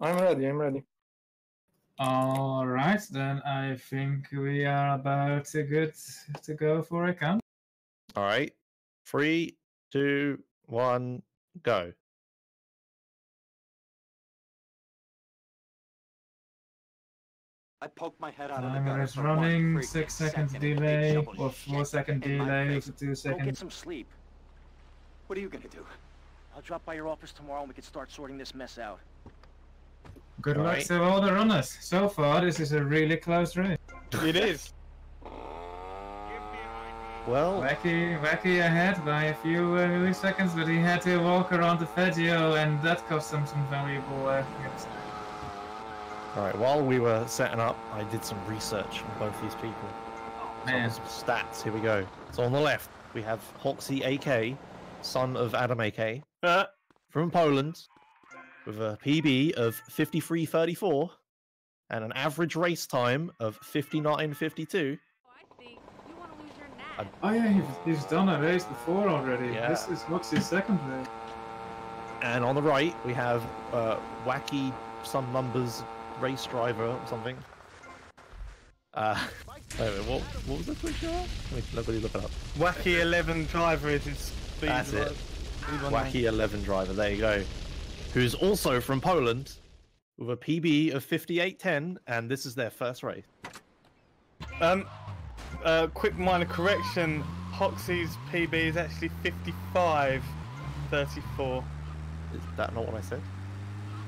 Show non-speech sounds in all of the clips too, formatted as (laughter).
I'm ready. I'm ready. All right, then I think we are about to good to go for a count. All right. Three, two, one, go. I poked my head out of the Timer gutter for one running. freaking Six seconds second delay or shit four second in my delay face. for two Go get seconds. some sleep. What are you gonna do? I'll drop by your office tomorrow and we can start sorting this mess out. Good All luck right. to all the runners. So far, this is a really close race. (laughs) It is. Well, Wacky, Wacky ahead by a few uh, milliseconds, but he had to walk around the Veggio, and that cost him some valuable uh, minutes. all right. While we were setting up, I did some research on both these people. Man, Some stats. Here we go. So on the left, we have Hoxi AK, son of Adam AK, Uh, from Poland, with a PB of 53.34 and an average race time of 59.52. I- oh yeah, he's, he's done a race before already. Yeah. This is what's his second race. And on the right, we have uh, Wacky Some Numbers race driver or something. Uh, (laughs) wait, wait, what, what was the quick show? Wait, let me look it up. Wacky 11 driver is his speed. That's it. speed one name. Wacky 11 driver, there you go. Who's also from Poland with a PB of 58.10, and this is their first race. Um, uh, quick minor correction. Hoxi's PB is actually 55 34. Is that not what I said?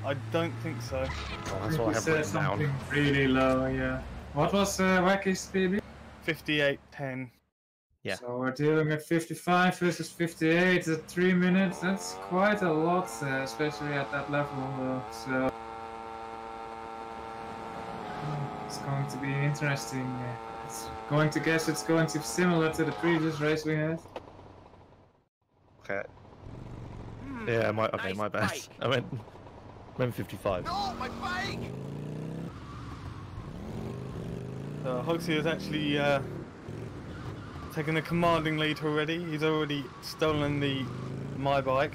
I don't think so. Oh, I that's think what I have said written down. something really low, yeah. What was uh, Wacky's PB? 58 10. Yeah. So we're dealing at 55 versus 58 at 3 minutes. That's quite a lot, uh, especially at that level. Uh, so Hmm, it's going to be interesting. Uh, it's going to guess it's going to be similar to the previous race we had. Okay. Yeah, my okay, nice my bad. bike. (laughs) I went went 55. No, my bike! So Hoxi has actually uh, taken a commanding lead already. He's already stolen the my bike.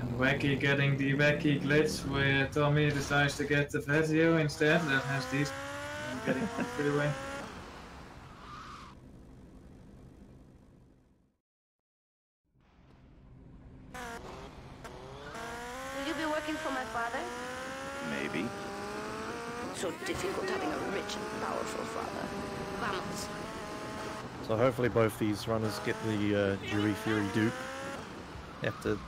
And Wacky getting the Wacky glitch where Tommy decides to get the Vezio instead that has these getting on the freeway. Will you be working for my father? Maybe. So difficult having a rich and powerful father. Vamos. So hopefully both these runners get the uh, Jury Fury dupe. They have to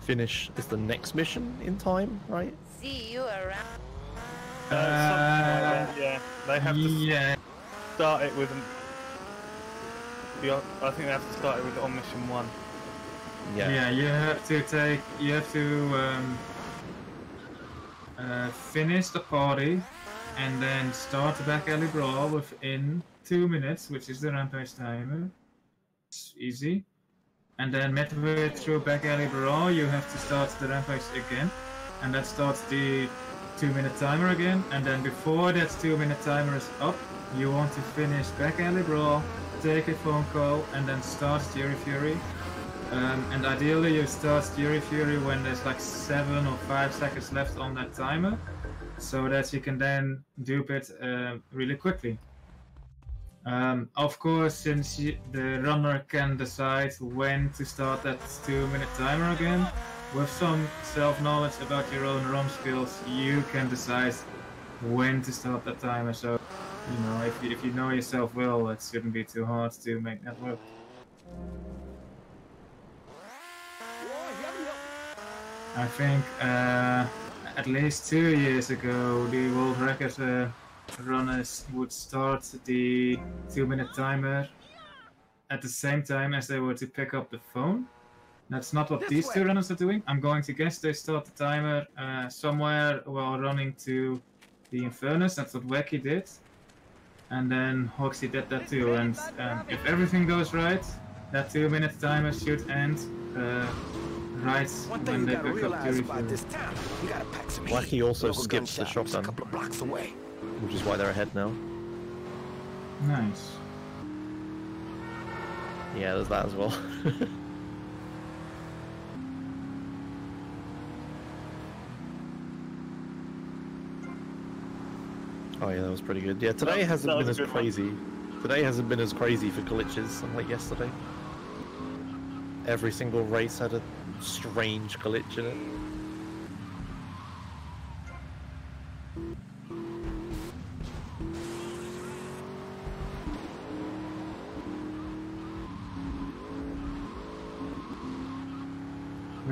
finish is the next mission in time, right? See you around. Uh, something like yeah, they have to yeah, start it with. An, the, think they have to start it with on mission one. Yeah. you have to take, you have to um, uh, finish the party and then start the back alley brawl within two minutes, which is the rampage timer. It's easy. And then midway through back alley brawl, you have to start the rampage again, and that starts the two minute timer again. And then before that two minute timer is up, you want to finish back alley brawl, take a phone call, and then start Fury Fury. Um, and ideally, you start Fury Fury when there's like seven or five seconds left on that timer, so that you can then dupe it uh, really quickly. Um, of course, since you, the runner can decide when to start that two-minute timer again, with some self-knowledge about your own ROM skills, you can decide when to start that timer. So, you know, if you, if you know yourself well, it shouldn't be too hard to make that work. I think uh, at least two years ago, the world record uh, runners would start the two-minute timer at the same time as they were to pick up the phone. That's not what these two runners are doing. I'm going to guess they start the timer uh, somewhere while running to the Infernus. That's what Wacky did. And then Hoxi did that too. And um, if everything goes right, that two-minute timer should end uh, right One thing when you they gotta pick up realize Fury about this town, you gotta pack some heat. Wacky also skips the shop shotgun. A couple of blocks away which is why they're ahead now. Nice. Yeah, there's that as well. (laughs) oh yeah, that was pretty good. Yeah, today that, hasn't that been as crazy. One. Today hasn't been as crazy for glitches like yesterday. Every single race had a strange glitch in it.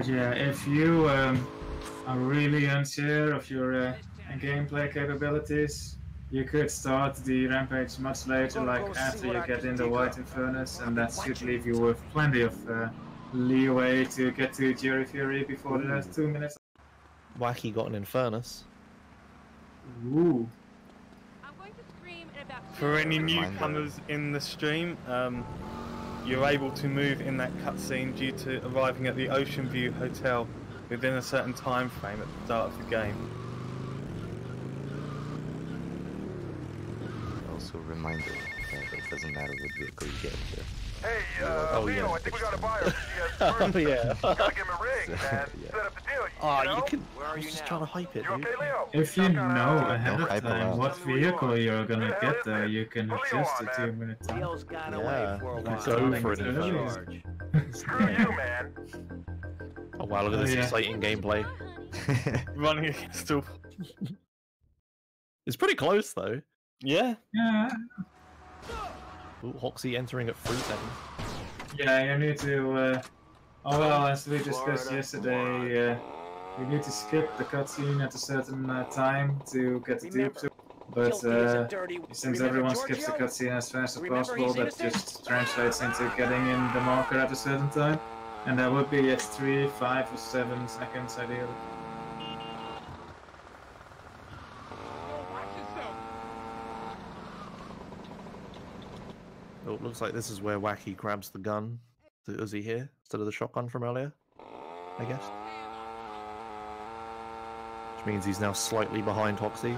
Yeah, if you um, are really unsure of your uh, gameplay capabilities, you could start the rampage much later, like after you get in the White Infernus, and that should leave you with plenty of uh, leeway to get to Jury Fury before the last two minutes. Wacky got an Infernus. Ooh. I'm going to scream in about For any newcomers in the stream, um, you're able to move in that cutscene due to arriving at the Ocean View Hotel within a certain time frame at the start of the game. Also, reminder uh, that it doesn't matter what vehicle you get here. Hey, uh, Oh, Leo, yeah. I think we got a (laughs) buyer. Oh yeah. gotta give him a ring, (laughs) man. Yeah. Set up the deal. Oh, you, know? you can. Where I are you just now? trying to hype it, You dude. okay, Leo? If you know ahead of time around. what Tell me where you vehicle you're gonna Who the hell get there, you can What do you adjust want, the man? two minute time. Leo's gone Yeah, away for a you while. go Thank for an you. Infernus. Screw you, man. Oh wow, look at Oh, this yeah. exciting gameplay. (laughs) Running against all. It's pretty close though. Yeah, Yeah, Ooh, Hoxi entering at three seconds. yeah, you need to. Uh, oh well, as we discussed yesterday, uh, you need to skip the cutscene at a certain uh, time to get the Remember, dupes. But Guilty is a uh, since Remember everyone skips the cutscene as fast as Remember possible, he's that just translates into getting in the marker at a certain time, and that would be at three, five, or seven seconds ideally. Oh, it looks like this is where Wacky grabs the gun. The Uzi here instead of the shotgun from earlier. I guess. Which means he's now slightly behind Hoxi.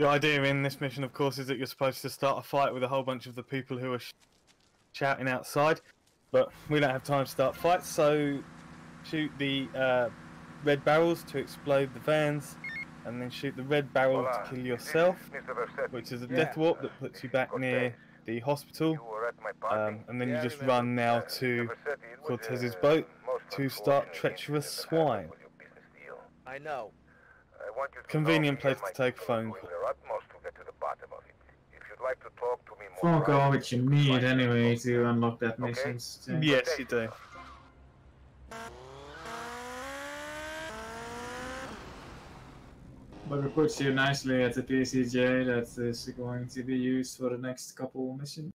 The idea in this mission, of course, is that you're supposed to start a fight with a whole bunch of the people who are sh- shouting outside, but we don't have time to start fights, so shoot the uh, red barrels to explode the vans, and then shoot the red barrel Hola, to kill yourself, is Mr. Vercetti. which is a Yeah. death warp that puts you back near the hospital. You were at my party. Um, and then Yeah, you I just run now Uh, to Mr. Vercetti, it was, Cortez's uh, boat to start treacherous incident that happened swine. with your business deal. I know. I want you to Convenient know place to take people are phone doing call. their utmost to get to the bottom of it. If you'd like to talk to me more Phone call, which you need anyway to unlock that Okay. mission. James. Yes, you do. But it puts you nicely at the PCJ that is going to be used for the next couple missions.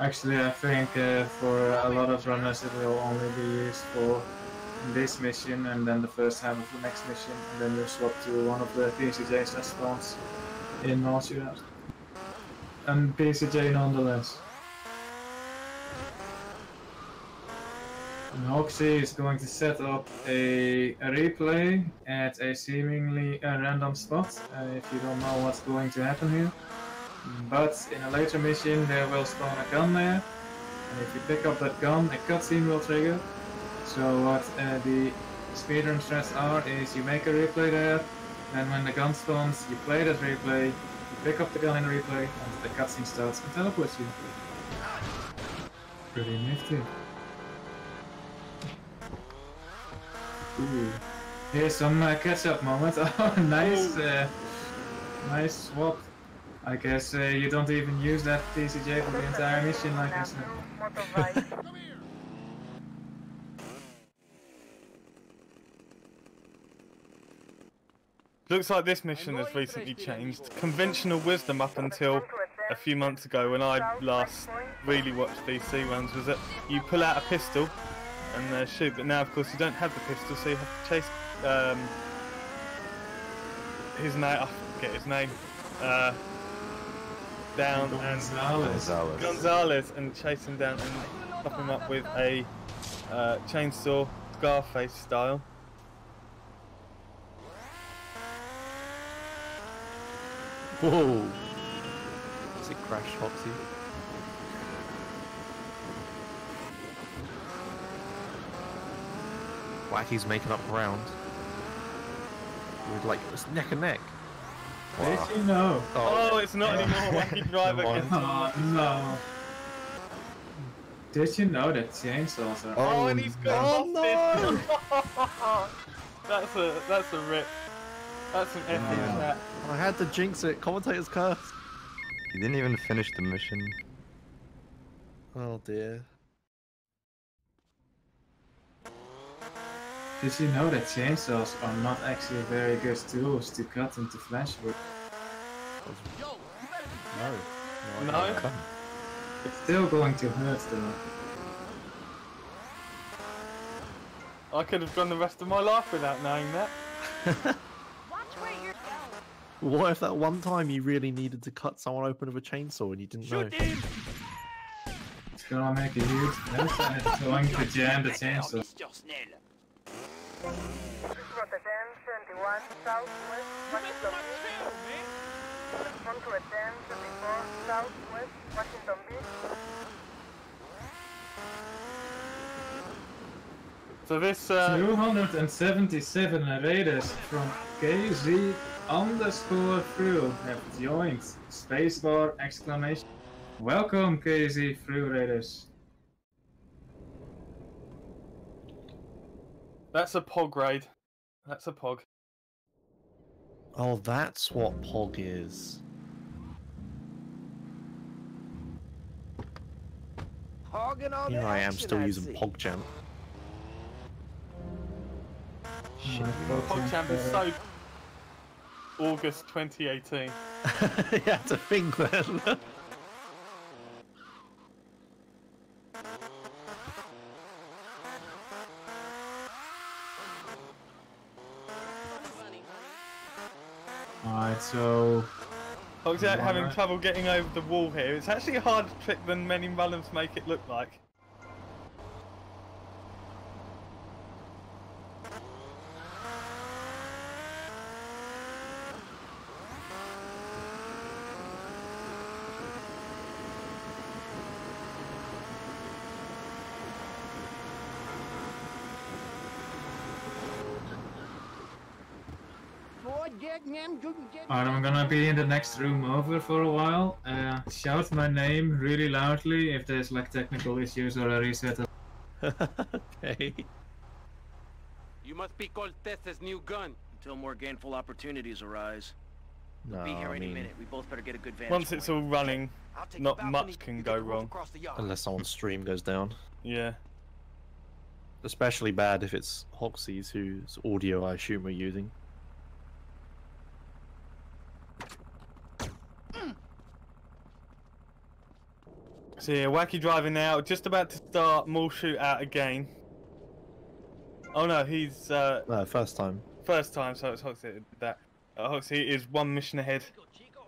Actually, I think uh, for a lot of runners it will only be used for this mission and then the first half of the next mission, and then you swap to one of the PCJ's restaurants in North And PCJ nonetheless. And Hoxi is going to set up a, a replay at a seemingly uh, random spot, uh, if you don't know what's going to happen here. But in a later mission there will spawn a gun there, and if you pick up that gun, a cutscene will trigger. So what uh, the speedrun strats are is you make a replay there, then when the gun spawns, you play that replay, you pick up the gun in the replay, and the cutscene starts and teleports you. Pretty nifty. Ooh. Here's some uh, catch-up moment. (laughs) Oh, nice, uh, nice swap. I guess uh, you don't even use that PCJ for the entire mission, like I said. Looks like this mission has recently changed. Conventional wisdom up until a few months ago when I last really watched VC runs was that you pull out a pistol and uh, shoot, but now of course you don't have the pistol, so you have to chase um, his name. I forget his name. uh, down and Gonzalez. Gonzalez. Gonzalez and chase him down and pop him up with a uh, chainsaw, Scarface style. Whoa! Does it crash, Foxy? Wacky's making up ground. With like it's neck and neck. Did you know? Oh, it's not anymore Wacky Driver. Never against- Oh no. Did you know that chainsaws are oh, oh, and he's got no. oh, (laughs) That's a that's a rip. That's an epic Yeah. chat. I had to jinx it. Commentator's curse. You didn't even finish the mission. Oh dear. Did you know that chainsaws are not actually very good tools to cut into flashwood? No. No? It's still going to hurt though. I could have gone the rest of my life without knowing that. Watch where you're going. What if that one time you really needed to cut someone open with a chainsaw and you didn't know? It's gonna make a huge mess and it's going to jam the chainsaw. Route 1071 Southwest Washington Beach. Respond to a 1074 Southwest. So this uh, 277 raiders from KZ underscore through have joined. Spacebar exclamation. Welcome KZ through raiders. That's a pog raid. That's a pog. Oh, that's what Pog is. Hogging all Here I am action, still I using see. PogChamp. PogChamp is so August 2018. (laughs) you have to think then. (laughs) So PogChamp having trouble getting over the wall here. It's actually a harder trick than many Mullums make it look like. Alright, I'm gonna be in the next room over for a while. Uh, shout my name really loudly if there's like technical issues or a reset. (laughs) okay. You must be Cortez's new gun. Until more gainful opportunities arise. No, Be here I any mean, minute. We both better get a good vantage Once it's all running, not much can go take the roof wrong. across the yard. unless someone's stream goes down. yeah. Especially bad if it's Hoxi's whose audio I assume we're using. So yeah, wacky driving now, just about to start more shootout again. Oh no, he's uh, No, first time. first time, so it's Hoxi that did. Uh, Hoxi is one mission ahead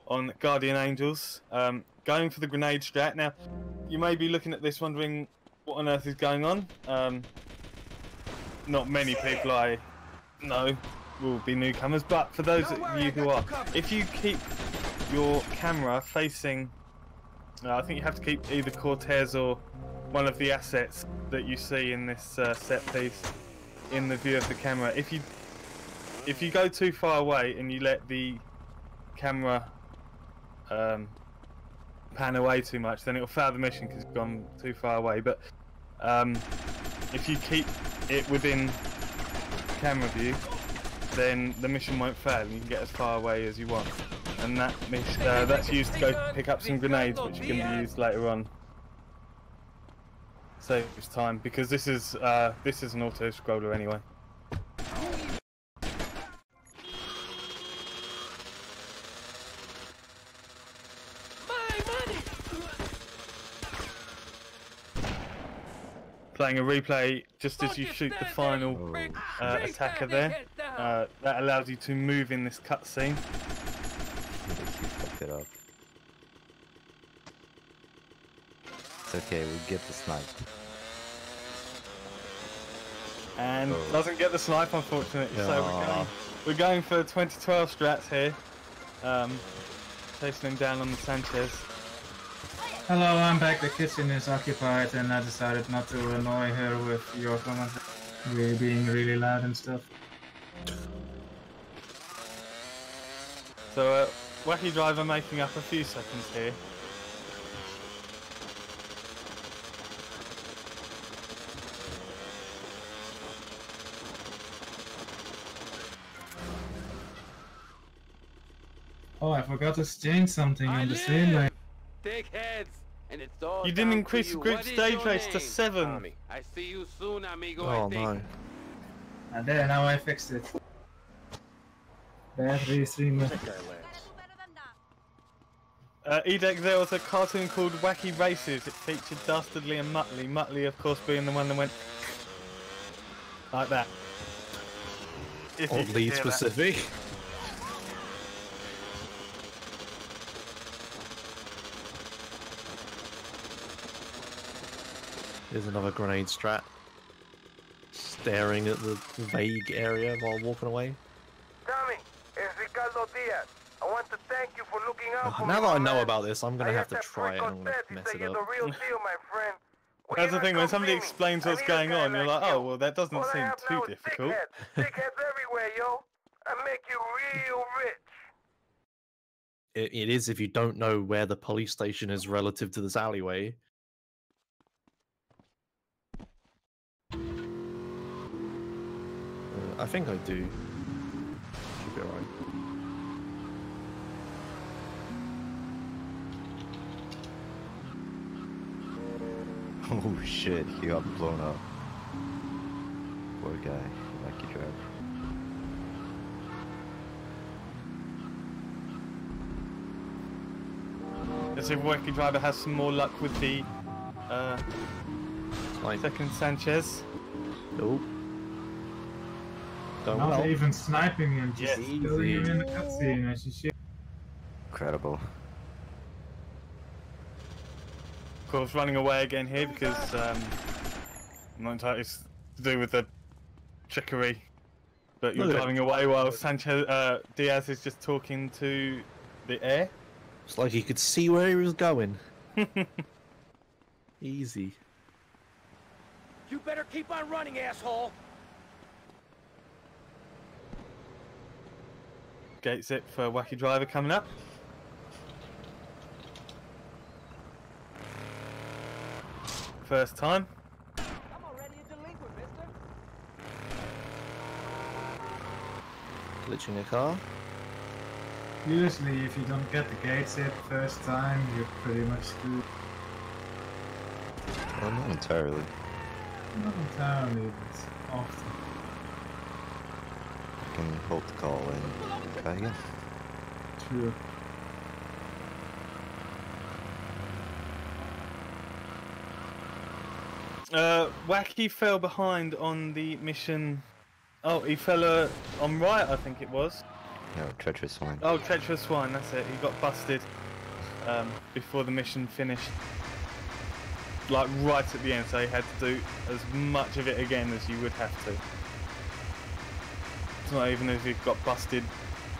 on Guardian Angels, um, going for the grenade strat. Now, you may be looking at this wondering what on earth is going on. Um, not many people I know will be newcomers, but for those of you who are, if you keep your camera facing, uh, I think you have to keep either Cortez or one of the assets that you see in this uh, set piece in the view of the camera. If you if you go too far away and you let the camera um, pan away too much, then it'll fail the mission because it's gone too far away. But um, if you keep it within camera view, then the mission won't fail. and You can get as far away as you want, and that uh, that's used to go pick up some grenades, which to be used later on. Saves time because this is uh, this is an auto scroller anyway. Playing a replay just as you shoot the final uh, attacker there. Uh, that allows you to move in this cutscene. It up. It's okay, we get the snipe. And Oh. doesn't get the snipe, unfortunately. So we're Aw. going, we're going for 2012 strats here. Um, chasing him down on the Sanchez. Hello, I'm back. The kitchen is occupied, and I decided not to annoy her with your comments. We being really loud and stuff. So, uh, Wacky Driver making up a few seconds here. Oh, I forgot to change something I on the live. scene lane. Take heads, and it's all You didn't increase the you. group What is stage your race to name? seven. Tommy. I see you soon, amigo. I Oh think. no. And there, now I fixed it. Battery streamer. Uh, Edek, there was a cartoon called Wacky Races. It featured Dastardly and Muttley. Muttley, of course, being the one that went like that. If Oddly hear that. specific. Here's another grenade strat. Staring at the vague area while walking away. Tommy, it's Ricardo Diaz. I want to thank you for looking out for now that I know man. about this, I'm gonna I have to try it and I'm gonna mess it up. the real deal, my friend. Well, That's the thing, when somebody explains what's going guy on, you're like, oh, well, that doesn't All I seem have too now difficult. Dickheads. (laughs) Dickheads everywhere, yo. I make you real rich. It, it is if you don't know where the police station is relative to this alleyway. Uh, I think I do. Should be alright. (laughs) Oh shit, he got blown up. Poor guy, lucky driver. Let's see if Wacky Driver has some more luck with the uh, Like, second Sanchez. nope. Going Not well. even sniping him, just Yes. killing him in the cutscene as you should. Incredible. Of course, running away again here because um, I'm not entirely to do with the trickery. But you're Look at driving away while Sanchez uh, Diaz is just talking to the air. It's like he could see where he was going. (laughs) Easy. You better keep on running, asshole. Gate zip for Wacky Driver coming up. First time. I'm already a delinquent, mister. Glitching a car. Usually, if you don't get the gate zip first time, you're pretty much screwed. Well, not entirely. Not entirely, but often. You can hold the call and try again. True. Uh, Wacky fell behind on the mission. Oh, he fell uh, on right, I think it was. No, treacherous one. Oh, treacherous swine. That's it. He got busted um, before the mission finished. Like right at the end, so he had to do as much of it again as you would have to. It's not even as he got busted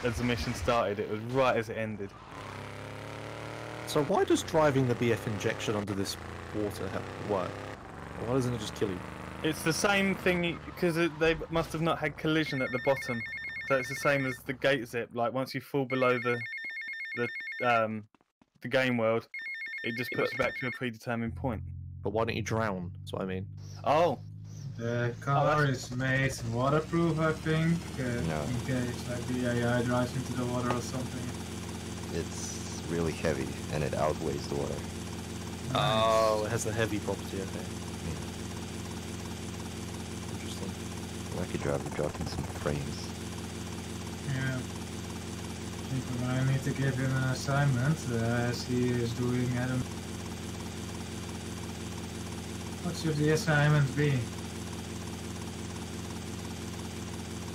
as the mission started. It was right as it ended. So why does driving the BF injection under this water work? Why doesn't it just kill you? It's the same thing because they must have not had collision at the bottom, so it's the same as the gate zip. Like once you fall below the the um the game world, it just puts you back to a predetermined point. But why don't you drown? That's what I mean. Oh, The car is made waterproof, I think, uh, No. in case like the AI drives into the water or something. It's really heavy and it outweighs the water. Oh, it has the heavy property. Okay. Lucky driver dropping some frames. Yeah. I think we might need to give him an assignment, uh, as he is doing Adam. What should the assignment be?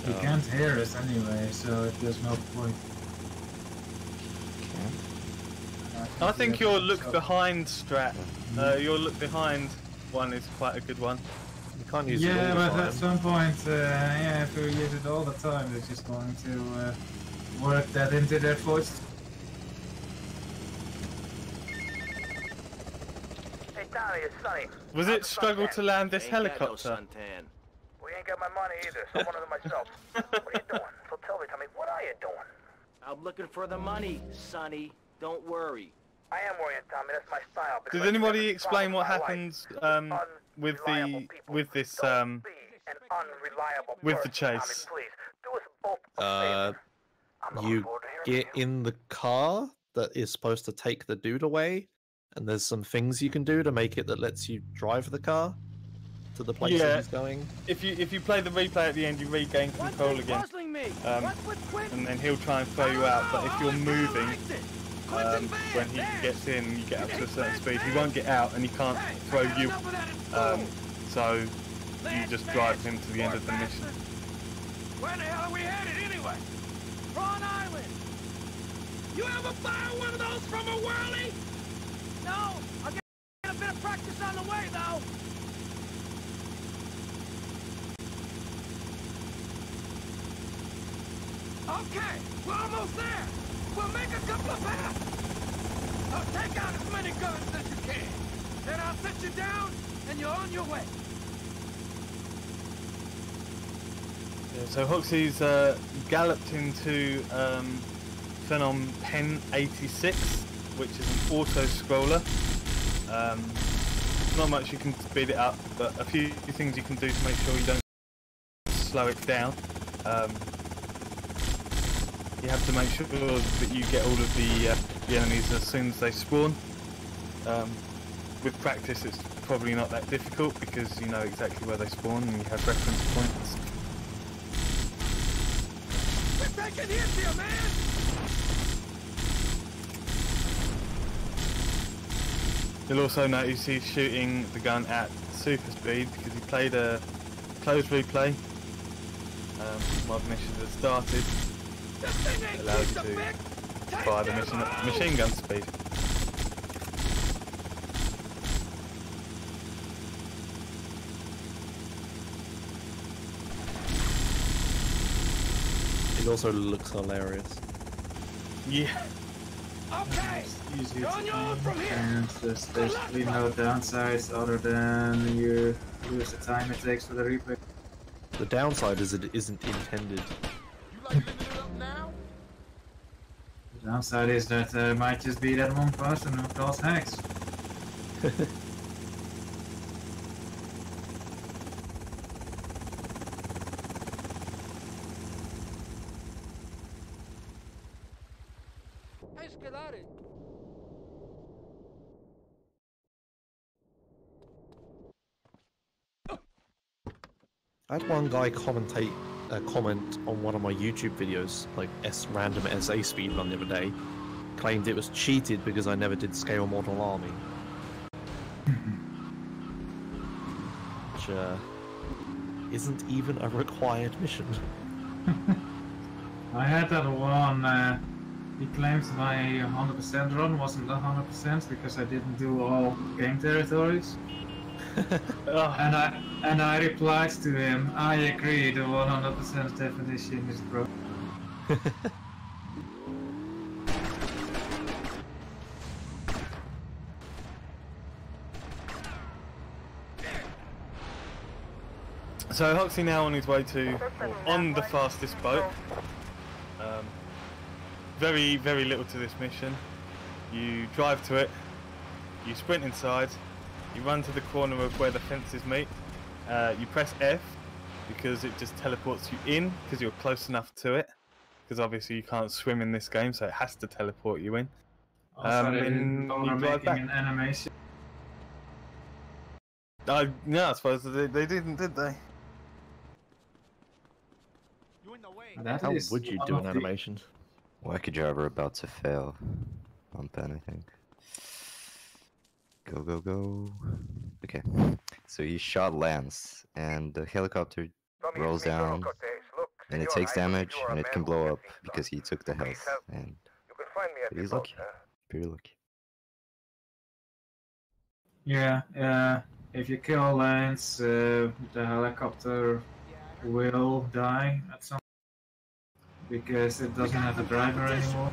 He Um, can't hear us anyway, so there's no point. Okay. I think your look behind strat, uh, your look behind one is quite a good one. You can't use it Yeah, but at some point, uh, yeah, if you use it all the time, they're just going to uh, work that into their voice. Hey, Tommy, it's Was it struggle to land this Ain't no helicopter? We ain't got my money either, so I'm one of them myself. (laughs) what are you doing? So tell me, Tommy, what are you doing? I'm looking for the money, Sonny. Don't worry. I am worrying, Tommy. That's my style. because Did anybody explain what problems in my life. happens um, with the with this um, be an unreliable with the chase? please. Do us both a Uh, favor. I'm looking you forward to hearing get in the car that is supposed to take the dude away, and there's some things you can do to make it that lets you drive the car to the place Yeah. he's going. If you if you play the replay at the end, you regain control again, um, and then he'll try and throw you out. But if you're moving, um, when he gets in, you get up to a certain speed. He won't get out, and he can't throw you. Um, so you just drive him to the end of the mission. Where the hell are we headed anyway? Prawn Island. You ever fire one of those from a whirly? No. I'll get a bit of practice on the way, though. Okay, we're almost there. We'll make a couple of take out as many guns as you can. Then I'll set you down, and you're on your way. Yeah, so Hoxi's uh, galloped into um, Phnom Penh 86, which is an auto scroller. Um, not much you can speed it up, but a few things you can do to make sure you don't slow it down. Um, you have to make sure that you get all of the, uh, the enemies as soon as they spawn. Um, with practice, it's probably not that difficult because you know exactly where they spawn and you have reference points. We're taking hits here, man. You'll also notice he's shooting the gun at super speed because he played a closed replay. Um, while the mission has started, it allows you to fire the them mission at out. machine gun speed. It also looks hilarious. Yeah, Okay. Easy You're to on your own aim, from here. and there's basically no downsides other than you lose the time it takes for the replay. The downside is it isn't intended. The downside is that there might just be that one person who calls hacks. Hey, I had one guy commentate uh, comment on one of my YouTube videos, like S random SA speedrun the other day, claimed it was cheated because I never did scale model army. Which uh, isn't even a required mission. (laughs) I had that one. Uh, he claims my 100% run wasn't 100% because I didn't do all game territories. Ugh, And I and I replied to him, I agree, the 100% definition is broken. So Hoxi now on his way to, on the fastest boat. Um, very, very little to this mission. You drive to it, you sprint inside, you run to the corner of where the fences meet. Uh, you press F because it just teleports you in because you're close enough to it. Because obviously you can't swim in this game, so it has to teleport you in. Also, Um, they and didn't bother you drive making back. an animation. Uh, yeah, I suppose they, they didn't, did they? That How is would you one do of an the- animation? Wacky driver about to fail. On pen, I think. Go, go, go. Okay. So he shot Lance, and the helicopter rolls it's me, Colonel down, and it takes damage, you are a and it can blow up because he took the health, and You can find me at he's lucky. huh? pretty lucky. Yeah, uh, if you kill Lance, uh, the helicopter will die at some because it doesn't have a driver anymore.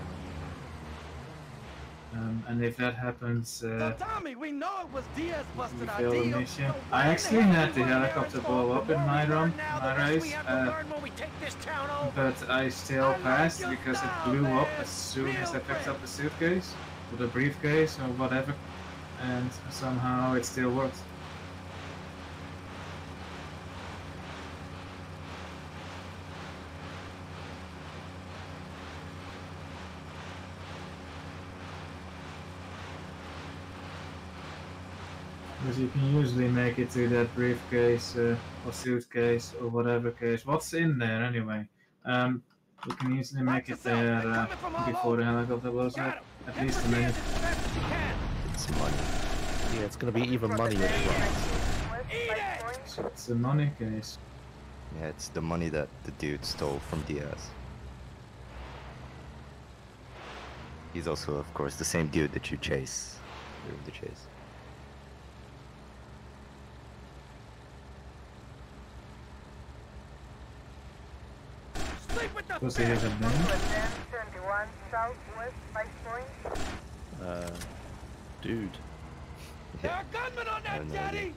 Um, and if that happens, uh, Tommy, we know it was Diaz busted our fail the deal. mission. so I actually had the helicopter blow up in my run, my race, we have to uh, learn when we take this town over. but I still passed because it blew up as soon as I picked up the suitcase or the briefcase or whatever, and somehow it still worked. Because you can usually make it to that briefcase uh, or suitcase or whatever case. What's in there anyway? Um, you can easily make it there uh, before the helicopter blows up. At least for a minute. Diaz as fast as you can. It's money. Yeah, it's gonna be even money when it runs. So it's a money case. Yeah, it's the money that the dude stole from Diaz. He's also, of course, the same dude that you chase during the chase. Sleep with the Does he have a name? Uh, dude. There are gunmen on that no idea.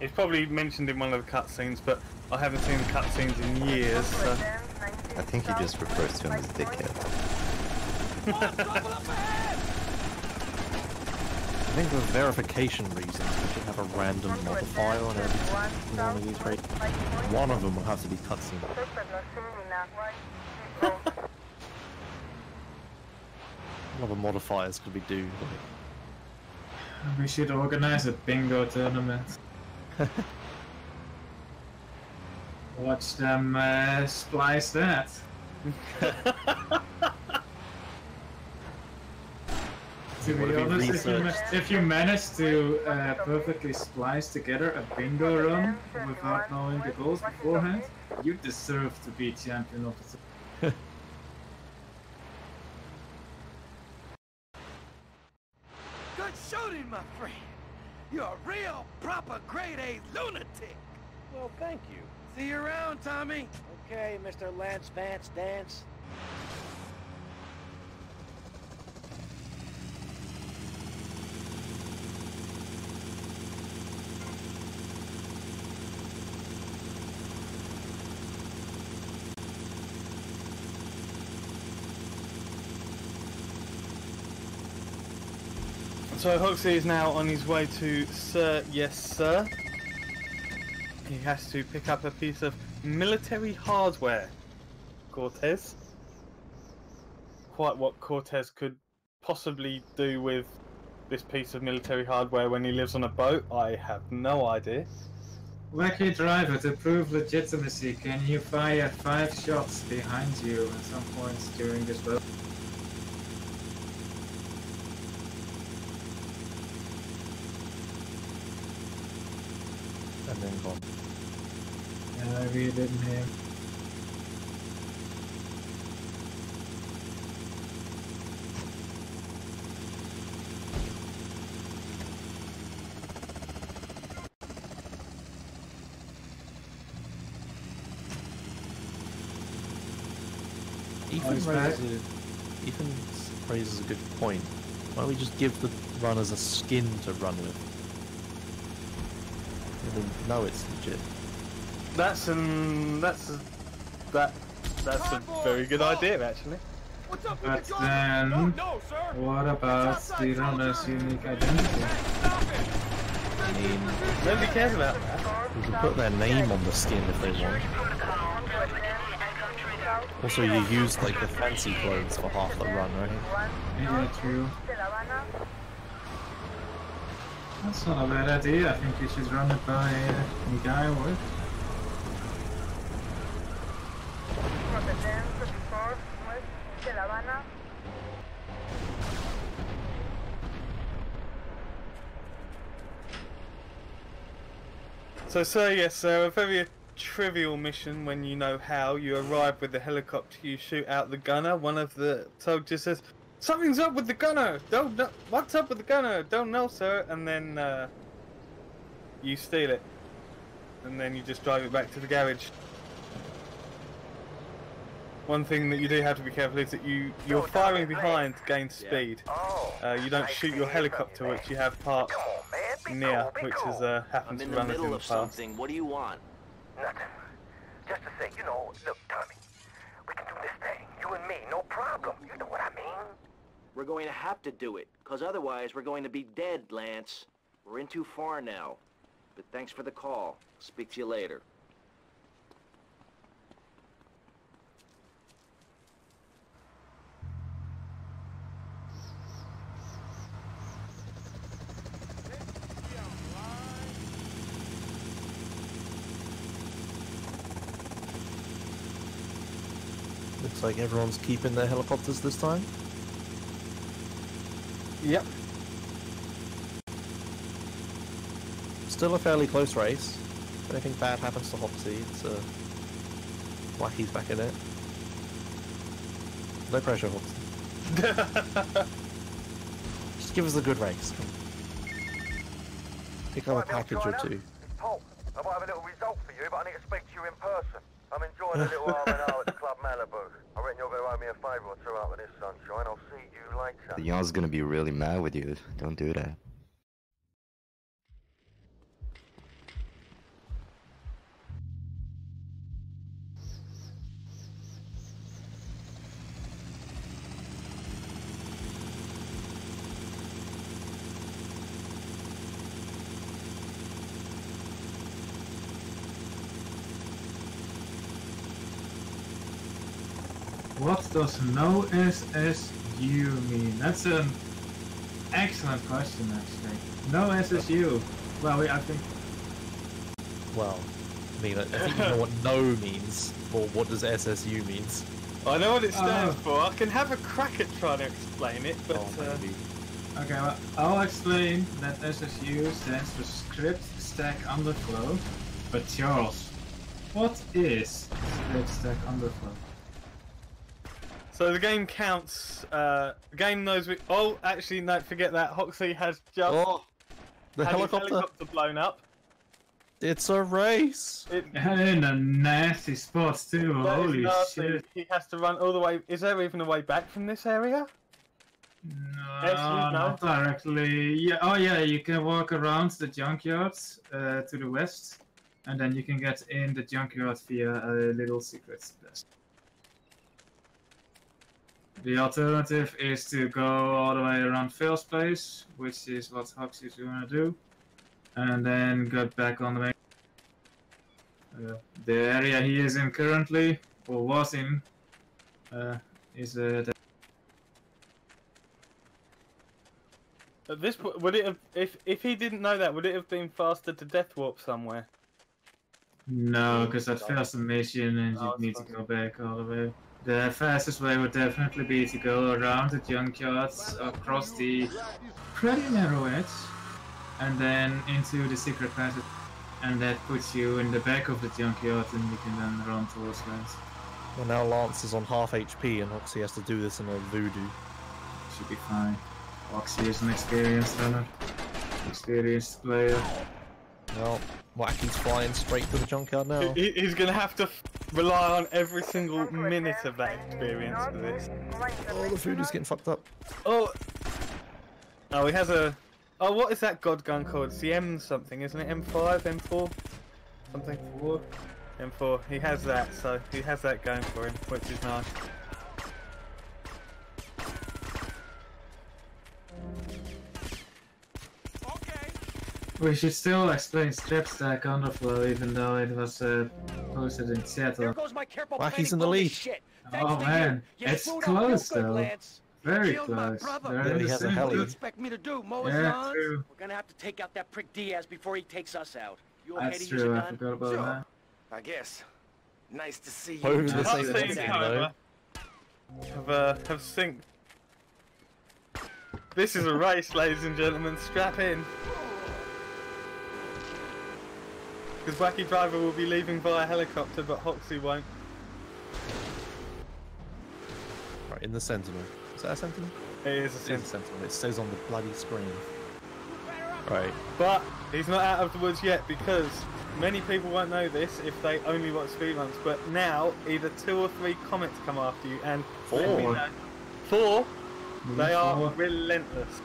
It's probably mentioned in one of the cutscenes, but I haven't seen the cutscenes in years. So. I think he just refers to him as dickhead. Trouble up ahead! I think for verification reasons, we should have a random modifier on every one of these rates. One of them will have to be cutscene. One other modifiers could we do? We should organize a bingo tournament. (laughs) Watch them uh, splice that. (laughs) to What be honest, if you, ma- if you manage to uh, perfectly splice together a bingo run without knowing the goals beforehand, you deserve to be champion of the (laughs) Good shooting, my friend. You're a real, proper grade A lunatic. Well, thank you. See you around, Tommy. Okay, Mr. Lance Vance Dance. So Hoxi is now on his way to Sir Yes Sir. He has to pick up a piece of military hardware. Cortez. Quite what Cortez could possibly do with this piece of military hardware when he lives on a boat, I have no idea. Wacky driver, to prove legitimacy, can you fire five shots behind you at some points during this road? And then gone. Yeah, I really didn't hear. Ethan raises, a, Ethan raises a good point. Why don't we just give the runners a skin to run with? And we know it's legit. That's an that's a, that that's a very good idea actually. What's up But with the then. No, no, sir. what about the runner's unique identity? I mean, Nobody cares about that. we can put their name on the skin if they want. Also, you use like the fancy clothes for half the run, right? Yeah, true. That's not a bad idea. I think you should run it by uh, Guy Wood. So, sir, yes, sir, a very trivial mission when you know how. You arrive with the helicopter, you shoot out the gunner. One of the soldiers says, something's up with the gunner. Don't know what's up with the gunner. Don't know, sir. And then uh, you steal it, and then you just drive it back to the garage. One thing that you do have to be careful is that you you're firing behind to gain speed. Oh. Uh, you don't shoot your helicopter, which you have parked Come on, man. Be near, which cool. has uh, happened I'm to run us in middle the past. something. What do you want? Nothing. Just to say, you know, look, Tommy, we can do this thing. You and me, no problem. You know what I mean? We're going to have to do it, because otherwise we're going to be dead, Lance. We're in too far now. But thanks for the call. Speak to you later. Looks like everyone's keeping their helicopters this time. Yep. Still a fairly close race. If anything bad happens to Hoxi, it's uh, Wacky's back in it. No pressure, Hoxi. (laughs) Just give us a good race. Pick up a package or two. I might have a little result for you, but I need to speak to you in person. I'm enjoying a little (laughs) R and R at the Club Malibu. I reckon you're going to owe me a favour or two out with this sunshine. I'll see yarn's gonna be really mad with you. Don't do that. What does no SSU mean? That's an excellent question, actually. No SSU. Well, we, I think Well, I mean, I I think you know what no means, or what does SSU means. I know what it stands Oh. for. I can have a crack at trying to explain it, but Oh, uh. Okay, well, I'll explain that SSU stands for Script Stack Underflow. But Charles, what is Script Stack Underflow? So the game counts. Uh, the game knows. We, oh, actually, no, forget that. Hoxi has just Oh, the had helicopter! helicopter blown up. It's a race! It, (laughs) In a nasty spot too. that is Holy nasty. shit! He has to run all the way. Is there even a way back from this area? No, Yes, not directly. Yeah. Oh, yeah. You can walk around the junkyard uh, to the west, and then you can get in the junkyard via a little secret place. The alternative is to go all the way around Phil's place, which is what Hux is going to do, and then get back on the main. Uh, the area he is in currently, or was in, uh, is uh, the At this point, would it have if if he didn't know that? Would it have been faster to death warp somewhere? No, because that fails the mission and Oh, you need to go back all the way. The fastest way would definitely be to go around the junkyards across the pretty narrow edge and then into the secret passage. And that puts you in the back of the junkyard and you can then run towards Lance. Well, now Lance is on half HP and Hoxi has to do this in a voodoo. Should be fine. Oxy is an experienced runner, experienced player. Well, Wacky's flying straight to the junkyard now. He, he's going to have to f- rely on every single minute of that experience for this. Oh, the food is getting fucked up. Oh, oh, he has a. Oh, what is that god gun called? It's the M something, isn't it? M5, M4, something. M4. He has that, so he has that going for him, which is nice. We should still explain script stack underflow even though it was uh, posted in There Seattle. goes my careful Wacky's planning in the bonus lead. Shit. Oh, Thanks to man. you. You It's screwed up real close, good, though. Lance. Very Killed my close. brother. They're Yeah, in he the has a same heli. What do you group. expect me to do? Mow his Yeah, lawns? true. We're gonna have to take out that prick Diaz before he takes us out. You okay That's to use true, a I gun? forgot about Sure. that. I guess. Nice to see you. Over the That's same the Cutscenes, thing, however, have uh, have synced. This is a race, ladies and gentlemen. Strap in. Because Wacky Driver will be leaving via helicopter, but Hoxi won't. Right, in the Sentinel. Is that a Sentinel? It is a It is a sentinel. sentinel. It says on the bloody screen. Right. But he's not out of the woods yet because many people won't know this if they only watch speedruns. But now either two or three comets come after you, and let me Four. know- Four. They are relentless.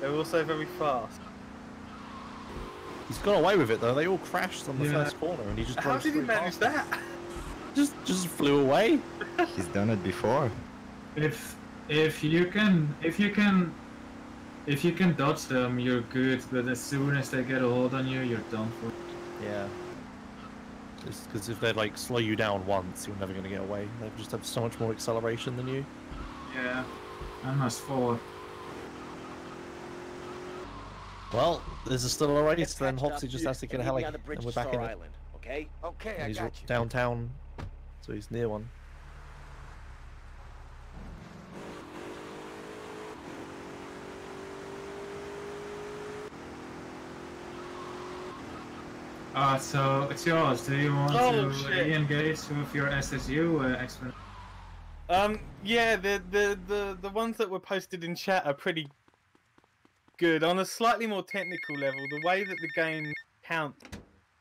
They're also very fast. He's got away with it though. They all crashed on the Yeah. first corner, and he just How drove did he straight manage past that? (laughs) Just just flew away. (laughs) He's done it before. If if you can if you can if you can dodge them, you're good. But as soon as they get a hold on you, you're done for. Yeah. Because if they like slow you down once, you're never gonna get away. They just have so much more acceleration than you. Yeah, I must fall. Well, there's a still a race. Then patched up Hoxi just has to get a heli, me on the bridge and we're back in Star it. Okay? Okay, And I he's got you. downtown, so he's near one. Uh, so it's yours. Do you want Oh, to shit. re-engage with your SSU uh, expert? Um, yeah, the, the the the ones that were posted in chat are pretty good. On a slightly more technical level, the way that the game counts,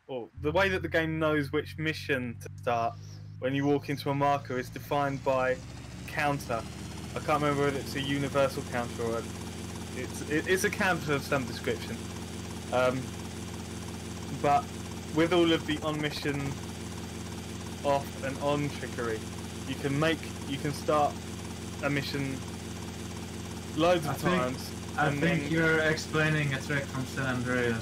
or the way that the game knows which mission to start when you walk into a marker is defined by counter. I can't remember whether it's a universal counter or a, it's it, it's a counter of some description. Um, but with all of the on mission, off and on trickery, you can make you can start a mission loads of I think- times. I and think then- you're explaining a trick from San Andreas.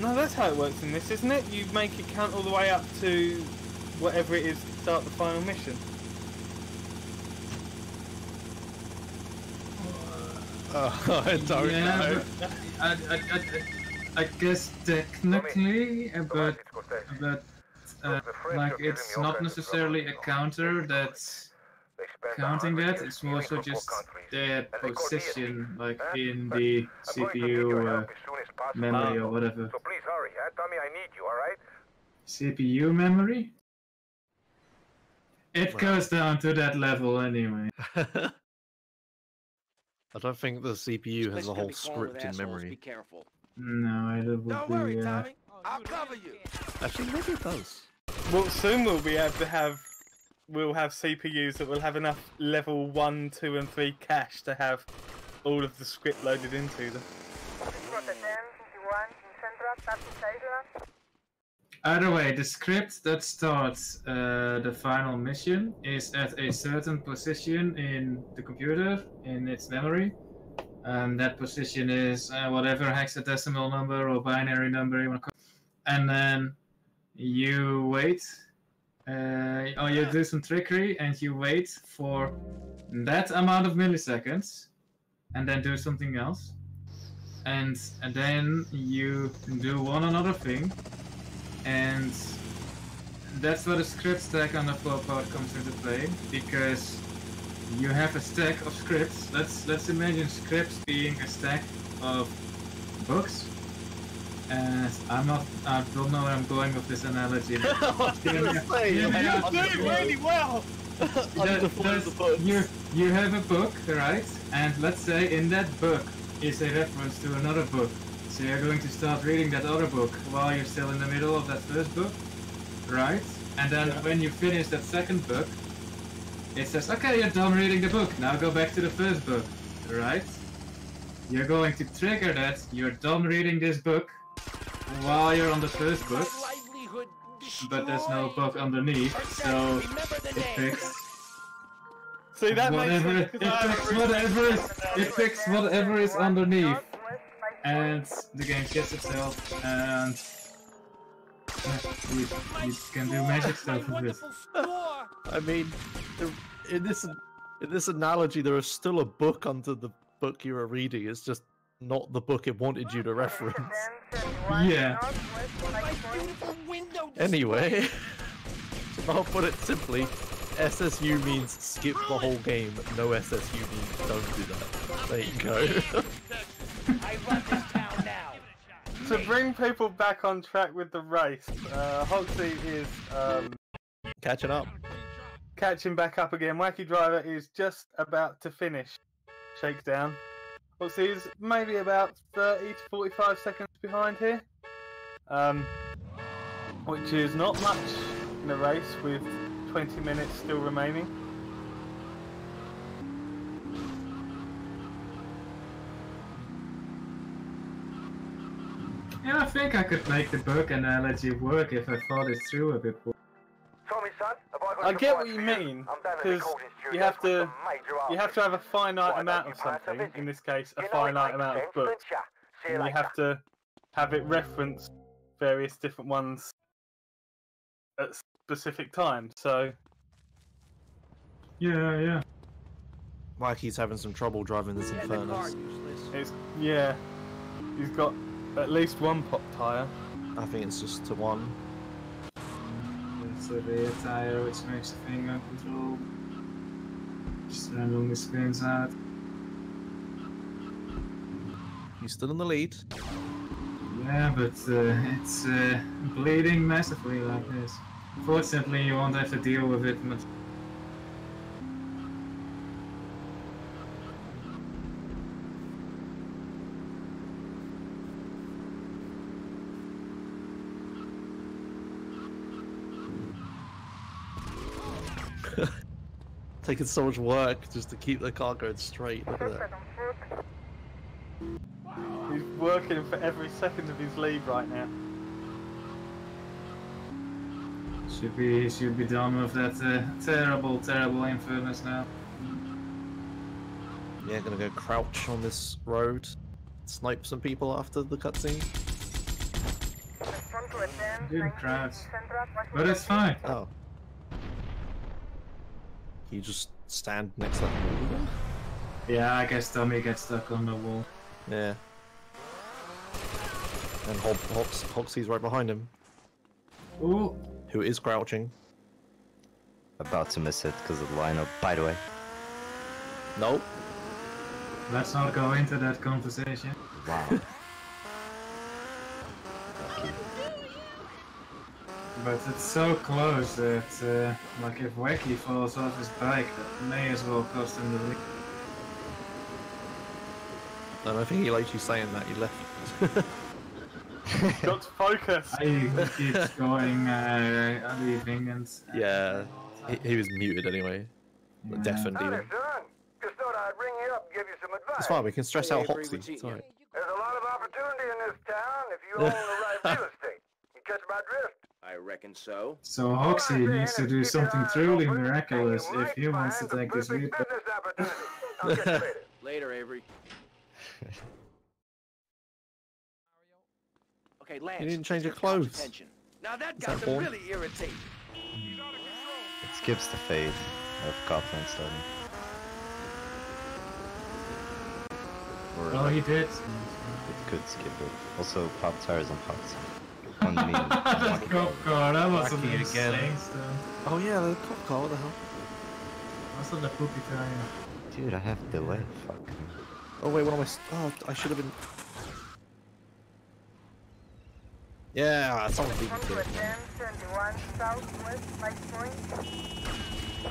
No, that's how it works in this, isn't it? You make it count all the way up to whatever it is to start the final mission. (laughs) Oh, I don't yeah, know. but I, I, I, I, I guess technically, but but uh, like it's not necessarily a counter that's counting that. It's more so just their position, like in the CPU uh, memory or whatever. So please hurry, huh? Tommy, I need you, alright? CPU memory. It goes down to that level anyway. (laughs) I don't think the CPU has Split's a whole be crawling with script in memory. Be careful. No, it would Don't be. worry, uh, Tommy. I'll cover you. Actually, maybe it does. Well, soon we'll be able to have we'll have CPUs that will have enough level one, two, and three cache to have all of the script loaded into them. Either way, the script that starts uh, the final mission is at a certain position in the computer, in its memory. And that position is uh, whatever hexadecimal number or binary number you want to call it. And then you wait, uh, or you do some trickery and you wait for that amount of milliseconds and then do something else. And, and then you do one another thing and that's where the script stack underflow part comes into play because you have a stack of scripts. Let's let's imagine scripts being a stack of books. And I'm not I don't know where I'm going with this analogy. (laughs) say, Yeah, yeah, You're doing really well. That's- you you have a book, right? And let's say in that book is a reference to another book. So you're going to start reading that other book while you're still in the middle of that first book, right? And then when you finish that second book, it says, okay, you're done reading the book. Now go back to the first book, right? You're going to trigger that you're done reading this book while you're on the first book, but there's no book underneath, so it name. picks See that whatever makes it sense. 'cause picks whatever is it picks whatever is underneath and the game shits itself and yeah, you, you can do magic stuff with this. (laughs) I mean, in this in this analogy, there is still a book under the book you are reading. It's just not the book it wanted you to reference. Yeah. My beautiful window. Anyway, (laughs) I'll put it simply. SSU means skip the whole game. No SSU means don't do that. There you go. (laughs) I run this town now. To bring people back on track with the race, uh, Hoxi is um, Catching up. catching back up again. Wacky Driver is just about to finish Shakedown. What's he's maybe about 30 to 45 seconds behind here, um, which is not much in a race with 20 minutes still remaining. Yeah, I think I could make the book analogy work if I thought it through a bit more. Tommy, son, have I got I some get what you mean, I'm down at the because you have to you have to have a finite amount of you pass a something. In this case, a You know it finite amount of books. don't ya? See you and you have to have it reference various different ones at specific times. So Yeah, yeah. Mikey's having some trouble driving this Get in the car, Infernus. it's yeah, he's got at least one pop tire. I think it's just to one. A rear tire which makes the thing uncontrollable. Just randomly spins out. He's still in the lead. Yeah, but uh, it's uh, bleeding massively like this. Fortunately, you won't have to deal with it much. (laughs) Taking so much work just to keep the car going straight. Look at that. He's working for every second of his lead right now. Should be should be done with that uh, terrible, terrible infernus now. Yeah, gonna go crouch on this road. Snipe some people after the cutscene. Didn't crash, but it's fine. Oh. You just stand next to that wall. Yeah, I guess Tommy gets stuck on the wall. Yeah. And Hob Hox Hoxi's right behind him, Ooh, who is crouching. About to miss it because of the lineup. By the way, Nope. let's not go into that conversation. wow. (laughs) But it's so close that, uh, like, if Wacky falls off his bike, that may as well cost him the lead. And I think he likes you saying that. He left. Got to focus. (laughs) He keeps going, uh, leaving, and yeah. He, he was muted anyway. Yeah. Deafened Howdy, even. son. Just thought I'd ring you up and give you some advice. It's fine. We can stress out Hey, Avery, Hoxi. It's alright. There's a lot of opportunity in this town if you (laughs) own the right real estate. You catch my drift? I reckon so. So Hoxi needs to do something truly miraculous if he wants to take this lead. I'll catch you later. Later, Avery. (laughs) Okay, Lance. You didn't change your clothes. Attention. Now that Is got that to really irritate. It skips the fade of Copland starting. Or Oh, he did. it could skip it. Also, pop tires on pots. On me. That cop car, that was an insane again. stuff. Oh yeah, the cop car. What the hell? Also the poopy tire. Dude, I have delay. Fuck. Oh wait, what am I? s- Oh, I should have been. Yeah, someone beat me to it.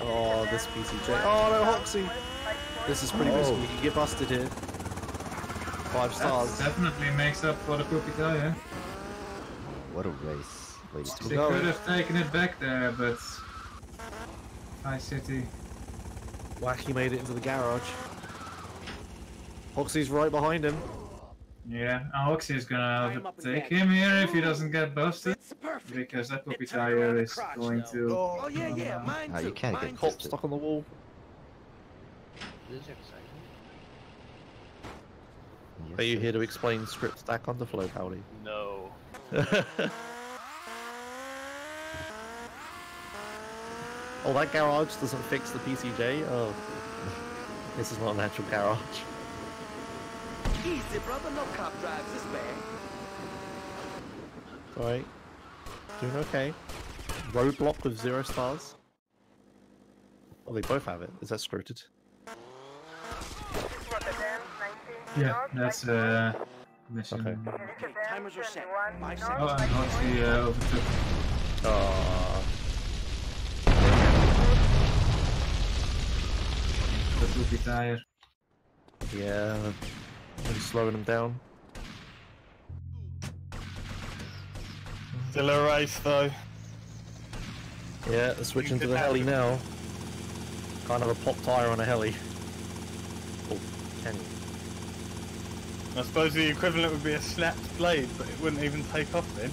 Oh, this PCJ. Oh no, Hoxi. This is pretty Oh. risky. You get busted here. Five That stars. definitely makes up for the poopy tire. What a race, ladies and They go. could have taken it back there, but High City. Wacky made it into the garage. Hoxi's right behind him. Yeah, and Hoxi is gonna Climb up and take him here if he doesn't get busted. Because that poopy Get turned around tire is going though. to. Oh yeah, yeah, um, mine Ah, too. you can't get mine Cop too. stuck on the wall. Are you here to explain script stack underflow, Powdy? No. (laughs) oh, that garage doesn't fix the PCJ? Oh. (laughs) This is not an actual garage. Easy, brother. No cop drives this bad. Alright. Doing okay. Roadblock with zero stars. Oh, they both have it. Is that scripted? Yeah, that's uh mission. Okay. Okay, timers are set. Five Oh, seconds. and Hoxi uh, overtook. Oh. Poopy tire. Yeah, maybe slowing them down. Still a race though. Yeah, they're switching to the have heli it. now. Kind of a pop tire on a heli. Oh, can you? I suppose the equivalent would be a snapped blade, but it wouldn't even take off then.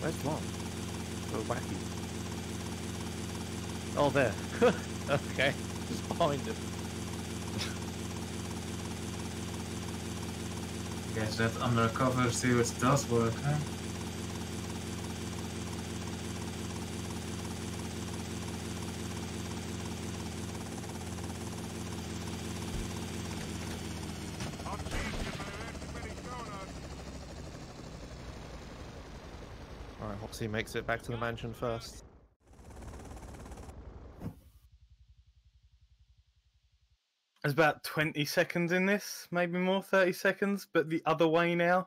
Where's one? So oh, wacky. Oh, there. (laughs) okay, just behind him. Guess that undercover sewage does work, huh? Hoxi makes it back to the mansion first. There's about 20 seconds in this, maybe more, 30 seconds, but the other way now.